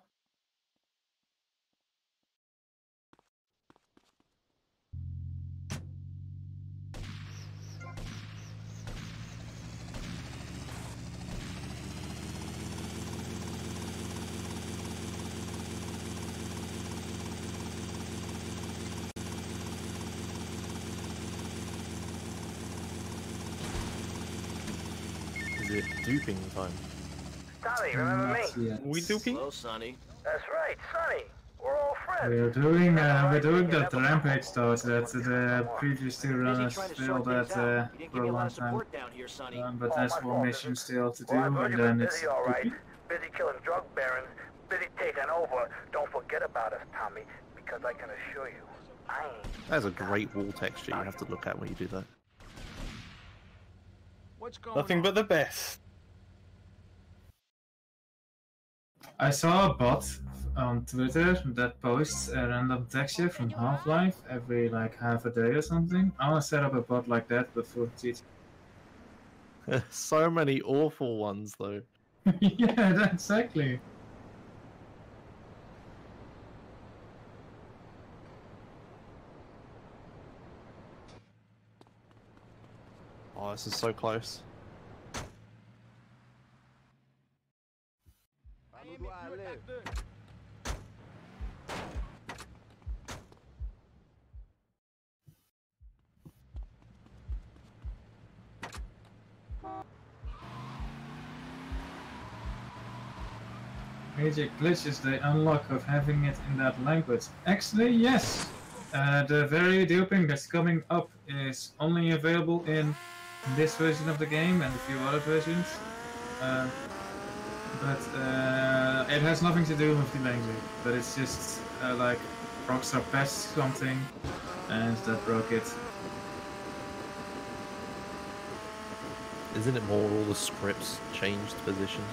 Is it duping time? Sonny, remember me? Yet. We duping? Hello, Sonny. That's right, Sonny. We're all friends. We're doing uh, we're doing that rampage start that the previous two runners failed sort at uh, out. You didn't for a me a lot long time. down here, Sonny. Um, but Oh, there's one mission dude. still to do, Well, I heard and you were then it's busy, all right. Busy killing drug barons, busy taking over. Don't forget about us, Tommy, because I can assure you, I ain't. That's a great wall texture you have to look at when you do that. What's going Nothing on? but the best. I saw a bot on Twitter that posts a random texture from Half-Life every like half a day or something. I want to set up a bot like that, but for GTA. so many awful ones though. yeah, exactly. Oh, this is so close. Major glitch is the unlock of having it in that language. Actually, yes. Uh, the very doping that's coming up is only available in this version of the game and a few other versions. Uh, but uh, it has nothing to do with the language. But it's just uh, like Rockstar patched something and that broke it. Isn't it more all the scripts changed position?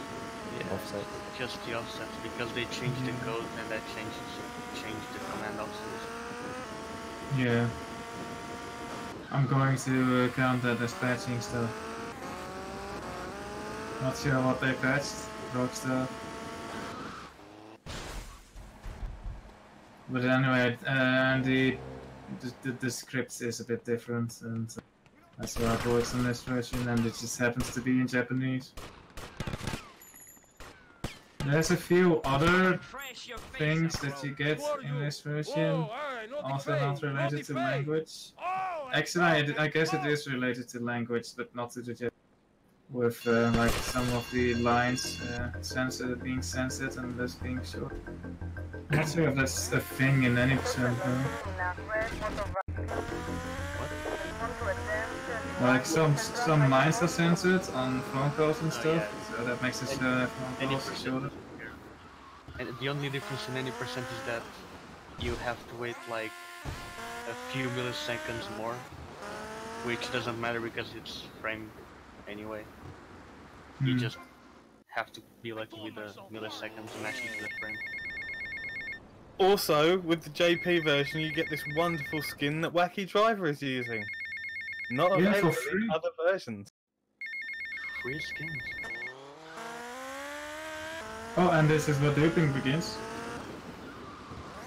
Yeah, Offset. just the offset because they changed the code and that changes changed the command offsets. Yeah. I'm going to uh, count as patching stuff. Not sure what they patched, Rockstar. But anyway, uh, the, the, the the script is a bit different, and uh, that's why I bought on this version, and it just happens to be in Japanese. There's a few other things that you get in this version, also not related to language. Actually, I, I guess it is related to language, but not to the with uh, like some of the lines uh, censored, being censored and this being short. Not sure if that's a thing in any percent. Like some some lines are censored on phone calls and Oh, stuff, yeah. so that makes it uh, phone Any calls shorter. And the only difference in any percent is that you have to wait like a few milliseconds more, which doesn't matter because it's frame anyway. You Hmm. just have to be lucky with the milliseconds matching to the frame. Also, with the JP version, you get this wonderful skin that Wacky Driver is using. Not Yeah, for available in other versions. Free skins. Oh, and this is where the duping begins.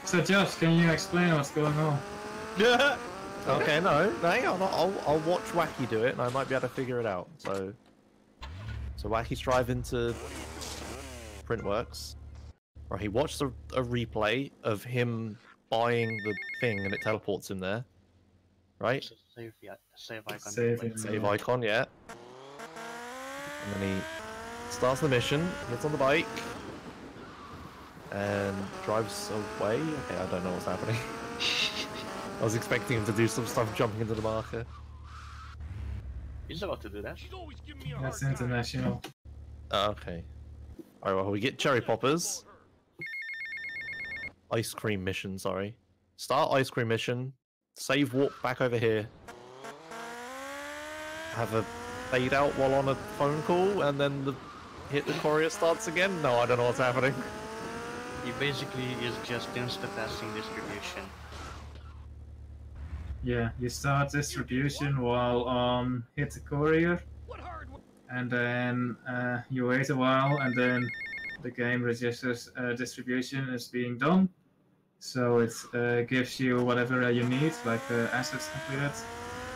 So Josh, can you explain what's going on? Yeah. (laughs) Okay, no, no, hang on. I'll, I'll watch Wacky do it, and I might be able to figure it out. So, so Wacky's driving to Printworks. Right, he watched a, a replay of him buying the thing, and it teleports him there. Right? Save, yeah, save icon. Save Wait. Save icon, yeah. And then he starts the mission, gets on the bike, and drives away. Okay, I don't know what's happening. (laughs) I was expecting him to do some stuff jumping into the marker. He's about to do that. That's international. Oh, okay. Alright, well, we get cherry poppers. Ice cream mission, sorry. Start ice cream mission. Save walk back over here. Have a fade out while on a phone call, and then the hit the courier starts again? No, I don't know what's happening. He basically is just insta-passing distribution. Yeah, you start distribution while on hit the courier, and then uh, you wait a while, and then the game registers uh, distribution is being done. So it uh, gives you whatever uh, you need, like uh, assets completed.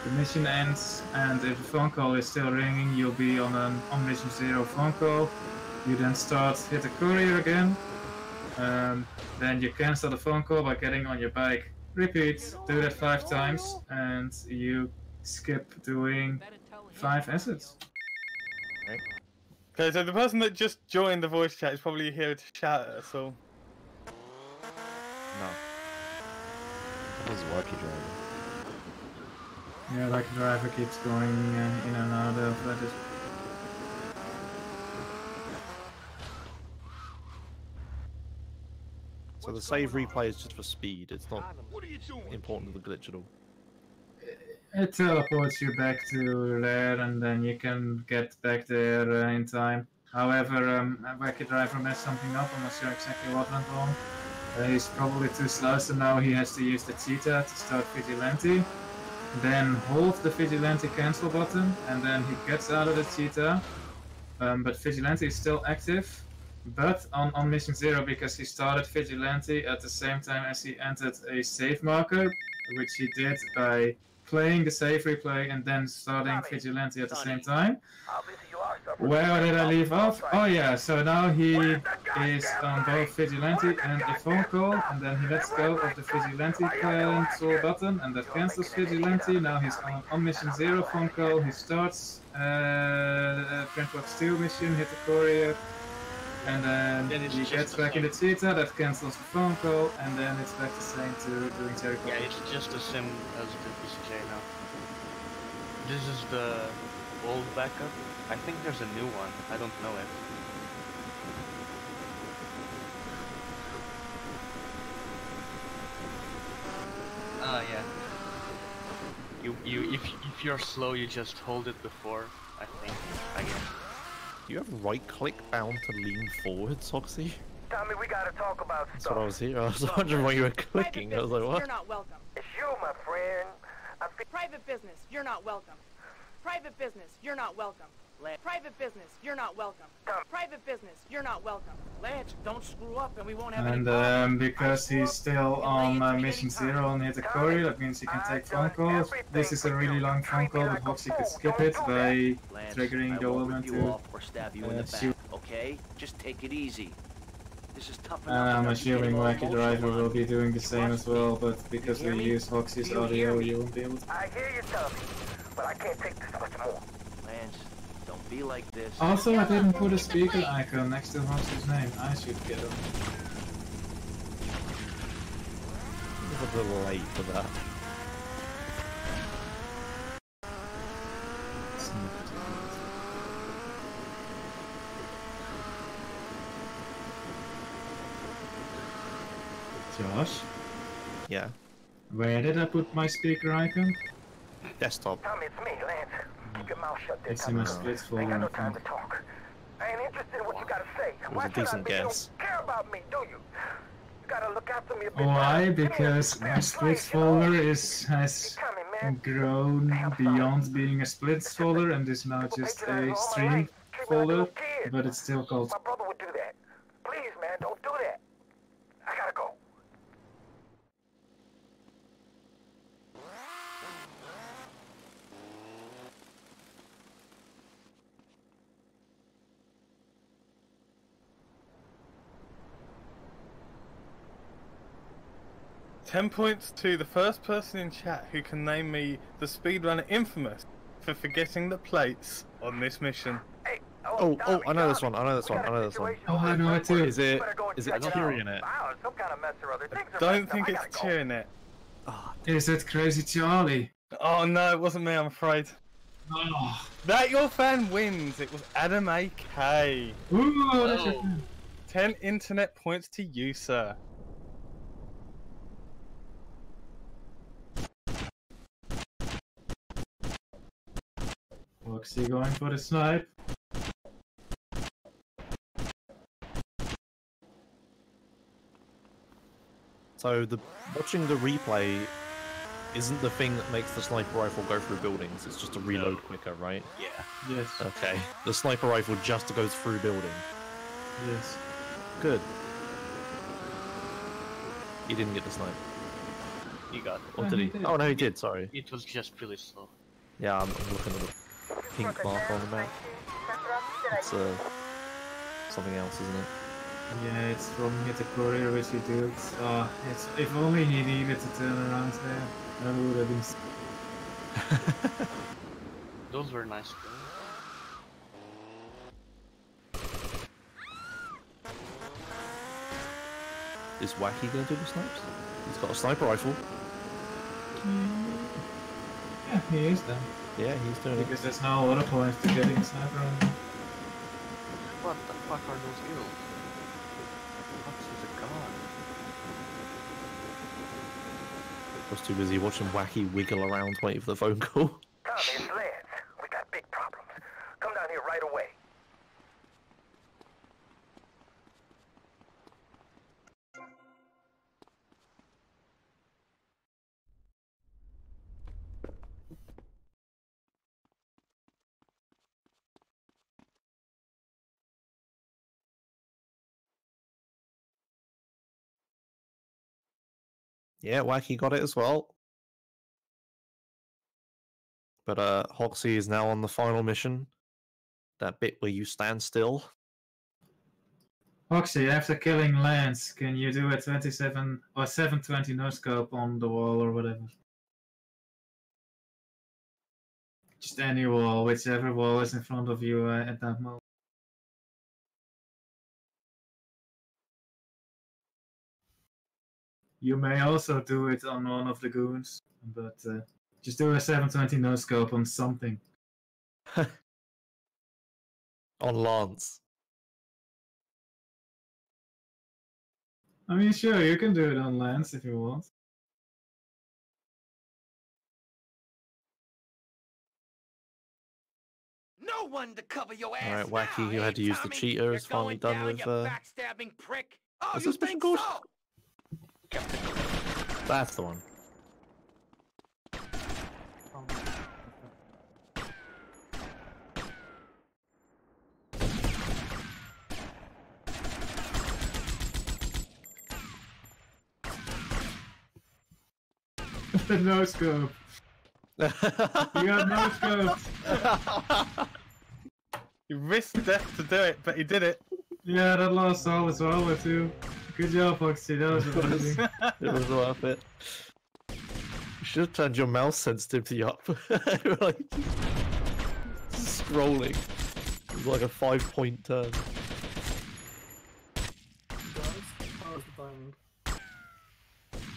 The mission ends, and if the phone call is still ringing, you'll be on an on mission zero phone call. You then start hit the courier again. Um, then you cancel the phone call by getting on your bike. Repeat, do that five times, and you skip doing five assets. Okay, so the person that just joined the voice chat is probably here to shout at us all. No. That was Wacky driving. Yeah, like the driver keeps going uh, in and out of that. Is... So the save replay is just for speed, it's not important to the glitch at all. It teleports you back to there, and then you can get back there uh, in time. However, um, Wacky Driver messed something up. I'm not sure exactly what went wrong. Uh, he's probably too slow, so now he has to use the cheetah to start Vigilante. Then hold the Vigilante cancel button, and then he gets out of the cheetah. Um, but Vigilante is still active, but on, on mission zero because he started Vigilante at the same time as he entered a save marker, which he did by playing the save replay and then starting Vigilante at the same time. Where did I leave off? Oh yeah, so now he is on both Vigilante and a phone call, and then he lets go of the Vigilante cancel button, and that cancels Vigilante. Now he's on, on mission zero phone call. He starts uh, Printbox 2 mission, hit the courier, and then Then he gets back in the cheetah, that cancels the phone call, and then it's back the same to doing cherry Yeah, it's just the same as the PCJ now. This is the old backup. I think there's a new one. I don't know it. Ah, yeah. You, you, if if you're slow, you just hold it before. I think. I guess. Do you have right click bound to lean forward, Soxy? Tommy, we gotta talk about That's stuff. what I was here. I was wondering why you were clicking. I was like, what? You're not welcome. It's you, my friend. I Private business, you're not welcome. Private business, you're not welcome. Private business, you're not welcome. Private business, you're not welcome. Lance, don't screw up and we won't have any And problems. um, because he's still on uh, mission zero on hit the courier, that means he can take phone calls. This is a really long phone call, but Hoxi could skip it by Lance, triggering the element to. or stab you in uh, the back, shoot. okay? Just take it easy. This is tough And enough. I'm assuming Wacky Driver on will be doing the same as well, but because we me? use Hoxi's audio, you won't be able to. I hear you, Tommy, but I can't take this much more. Lance, don't be like this. Also, I didn't put a speaker icon next to Hoxi's name. I should get it. It's a little late for that. Josh, Yeah. where did I put my speaker icon? Desktop. Tommy, it's me, Lance. Keep your mouth shut there, It's in my Tommy. splits I ain't got no folder. I time to talk. I ain't interested in what you gotta say. was Why a should I decent be? You don't care about me, do you? You gotta look after me a bit. Why? Give a Because fair my splits play, you know? folder is has Tommy, grown beyond being a splits folder and is now just a stream folder, but it's still called. My brother would do that. Please, man, don't do that. I gotta go. 10 points to the first person in chat who can name me the speedrunner infamous for forgetting the plates on this mission. Oh, oh, oh I know this one. I know this one. I know this one. Oh, I know it too. Is it? Is it Tyrion it? Wow, some kind of mess or other. Things Don't think up. I it's gotta go. cheering it. Oh, is it Crazy Charlie? Oh no, it wasn't me, I'm afraid. Oh. That your fan wins. It was Adam AK. Ooh, that's your Oh. fan. 10 internet points to you, sir. Foxy going for the snipe. So the watching the replay isn't the thing that makes the sniper rifle go through buildings. It's just to reload quicker, right? Yeah. Yes, Okay. The sniper rifle just goes through building. yes. Good. He didn't get the snipe. You got it. Or Oh, did he he? Oh no, he did. Sorry. It was just really slow. Yeah, I'm, I'm looking at the pink mark on the map. It's uh, something else, isn't it? Yeah, it's from hit the courier which he did. Oh, it's, if only he needed to turn around there. That would have been. (laughs) Those were nice. Is Wacky going to do the snipes? He's got a sniper rifle. Yeah, he is then. Yeah, he's doing it. Because there's no other point to getting a sniper on. What the fuck are those you? What is a god? I was too busy watching Wacky wiggle around waiting for the phone call. (laughs) Tommy, it's Lance. We got big problems. Come down here right away. Yeah, Wacky got it as well. But uh, Hoxi is now on the final mission. That bit where you stand still. Foxy, after killing Lance, can you do a 27 or 720 no scope on the wall or whatever? Just any wall, whichever wall is in front of you uh, at that moment. You may also do it on one of the goons, but uh, just do a 720 no scope on something. (laughs) On Lance. I mean, sure, you can do it on Lance if you want. No one to cover your ass Alright, Wacky, now, you eh, had to use the cheater, is finally done down, with, you uh, backstabbing prick. Oh, what's this mission so? That's the one. no scope. You got no scope. (laughs) He risked death to do it, but he did it. Yeah, that last all as well, too. Good job, Foxy. That was amazing. (laughs) it was worth it. You should have turned your mouse sensitivity up. You (laughs) like scrolling. It was like a five point turn.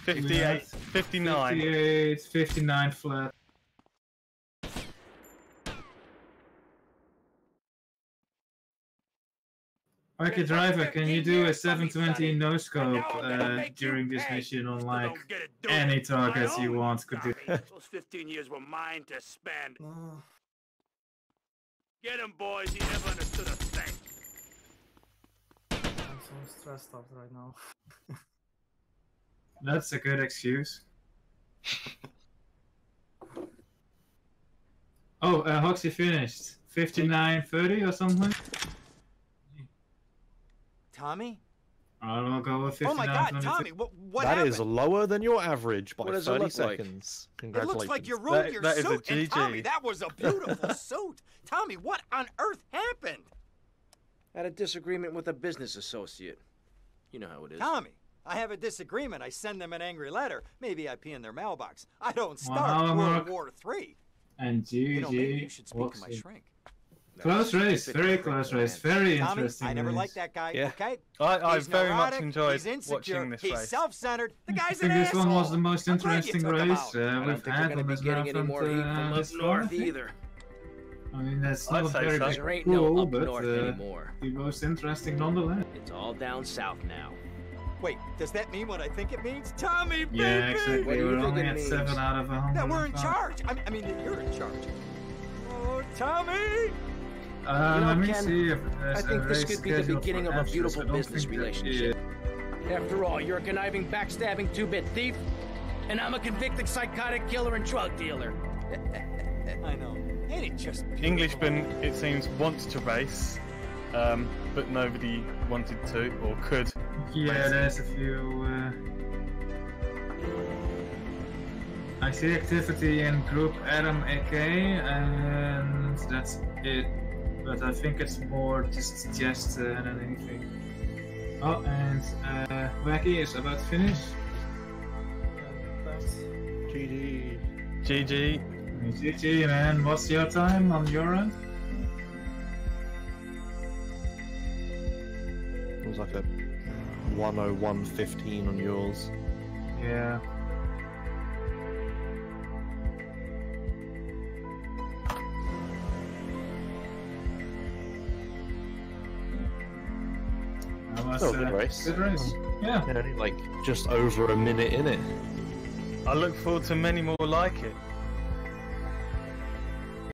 Fifty-eight, fifty-nine. 58, 59 flat. Okay, driver, can you do a 720 no scope uh, during this mission on like any targets you want? Could do. Those (laughs) 15 years were mine to spend. Get him, boys. He never understood a thing. I'm so stressed out right now. (laughs) That's a good excuse. (laughs) Oh, uh, Hoxi finished. 59.30 or something? Tommy? I will go with 59.22. Oh my god, Tommy, what, what That happened? is lower than your average by What does it 30 look like? seconds. It Congratulations. looks like you ruined That- your that is a suit. And Tommy, that was a beautiful (laughs) suit. Tommy, what on earth happened? Had a disagreement with a business associate. You know how it is. Tommy, I have a disagreement, I send them an angry letter. Maybe I pee in their mailbox. I don't Wow, start Mark. World War Three. And You know, maybe you GG. should speak to my Watson. shrink. Close race, very close race, very Tommy, interesting. I never race. liked that guy. Yeah. Okay. I, I He's very much enjoyed he's insecure, watching this he's race. self-centered. The I guy's an think this one was the most I'm glad you interesting race uh, we've had gonna on be this getting any marathon more uh, from up this far, north either. I mean, that's I'd not a say very so. big There ain't pool, no up but north uh, anymore. the most interesting nonetheless. It's all down south now. Wait, does that mean what I think it means? Tommy, Yeah, exactly. What do you We're think only it at means? seven out of a hundred. That we're in charge. I mean, I mean you're in charge. Oh, Tommy! Uh, You know, let me Ken, see if I think this could be the beginning of a beautiful business relationship. After all, you're a conniving, backstabbing two-bit thief, and I'm a convicted psychotic killer and drug dealer. (laughs) I know. Ain't it just beautiful? Englishman, it seems, wants to race, um, but nobody wanted to or could. Yeah, race. there's a few. Uh... I see activity in group Adam AK, and that's it. But I think it's more just just uh, than anything. Oh, and uh, Wacky is about to finish. GG. GG. GG, man. What's your time on your end? It was like a 101.15 on yours. Yeah. That was, a good uh, race. Good race. Yeah. Yeah, only like just over a minute in it. I look forward to many more like it.